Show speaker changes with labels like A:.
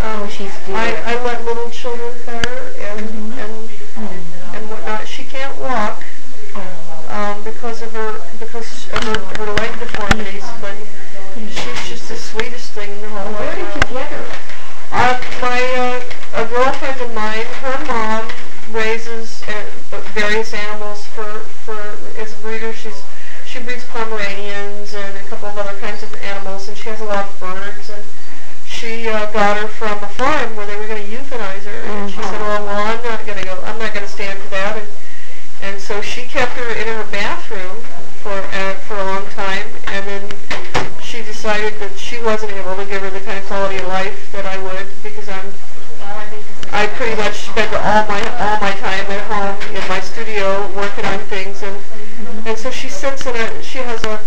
A: Um,
B: she's
A: I,
B: dear.
A: I let little children pet her and,
B: Mhm.
A: and,
B: Oh.
A: and whatnot. She can't walk
B: Oh.
A: um, because of her because of her, her leg deformities, but she's just the sweetest thing in the whole world.
B: Where did you get her?
A: Uh, my uh, a girlfriend of mine, her mom raises uh, various animals for for as a breeder. She's she breeds Pomeranians and a couple of other kinds of animals, and she has a lot of birds. And she uh, got her from a farm where they were going to euthanize her, and she said, "Well, well, I'm not going to go. I'm not going to stand for that." And, and so she kept her in her bathroom for uh, for a long time, and then she decided that she wasn't able to give her the kind of quality of life that I would because I'm I pretty much spend all my all my time at home in my studio working on things, and and so she sits in a she has a